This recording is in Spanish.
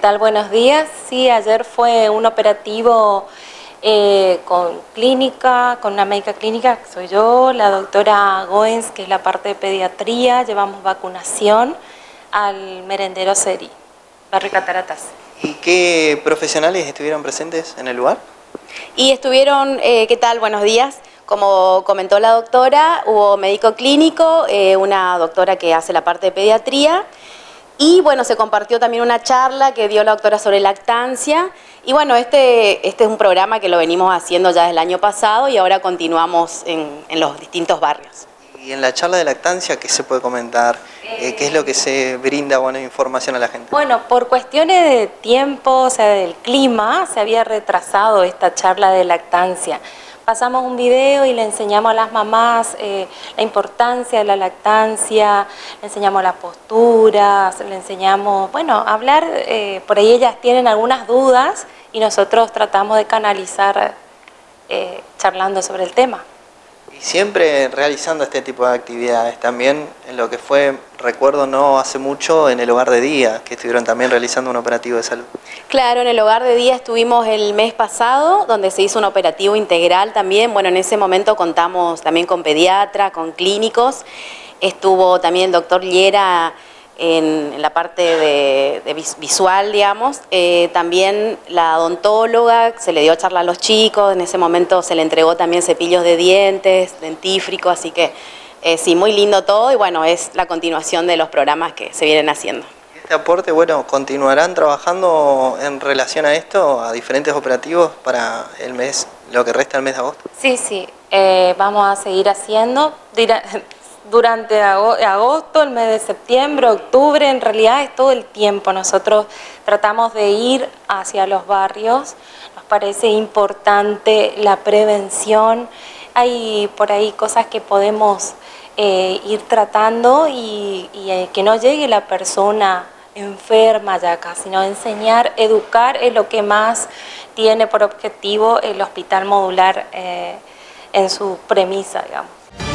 tal? Buenos días. Sí, ayer fue un operativo eh, con clínica, con una médica clínica, que soy yo, la doctora Goens, que es la parte de pediatría, llevamos vacunación al merendero Seri, barrio Cataratas. ¿Y qué profesionales estuvieron presentes en el lugar? Y estuvieron, eh, ¿qué tal? Buenos días. Como comentó la doctora, hubo médico clínico, eh, una doctora que hace la parte de pediatría, y bueno, se compartió también una charla que dio la doctora sobre lactancia. Y bueno, este, este es un programa que lo venimos haciendo ya desde el año pasado y ahora continuamos en, los distintos barrios. Y en la charla de lactancia, ¿qué se puede comentar? Eh, ¿Qué es lo que se brinda buena información a la gente? Bueno, por cuestiones de tiempo, o sea, del clima, se había retrasado esta charla de lactancia pasamos un video y le enseñamos a las mamás eh, la importancia de la lactancia, le enseñamos las posturas, le enseñamos, bueno, hablar, eh, por ahí ellas tienen algunas dudas y nosotros tratamos de canalizar eh, charlando sobre el tema siempre realizando este tipo de actividades, también en lo que fue, recuerdo no hace mucho, en el hogar de día, que estuvieron también realizando un operativo de salud. Claro, en el hogar de día estuvimos el mes pasado, donde se hizo un operativo integral también, bueno, en ese momento contamos también con pediatra, con clínicos, estuvo también el doctor Liera en, la parte de, visual, digamos. Eh, también la odontóloga, se le dio charla a los chicos, en ese momento se le entregó también cepillos de dientes, dentífrico, así que eh, sí, muy lindo todo y bueno, es la continuación de los programas que se vienen haciendo. Este aporte, bueno, ¿continuarán trabajando en relación a esto, a diferentes operativos para el mes, lo que resta del mes de agosto? Sí, sí, eh, vamos a seguir haciendo durante agosto, el mes de septiembre, octubre, en realidad es todo el tiempo. Nosotros tratamos de ir hacia los barrios, nos parece importante la prevención. Hay por ahí cosas que podemos eh, ir tratando y, eh, que no llegue la persona enferma ya acá, sino enseñar, educar es lo que más tiene por objetivo el hospital modular eh, en su premisa, digamos.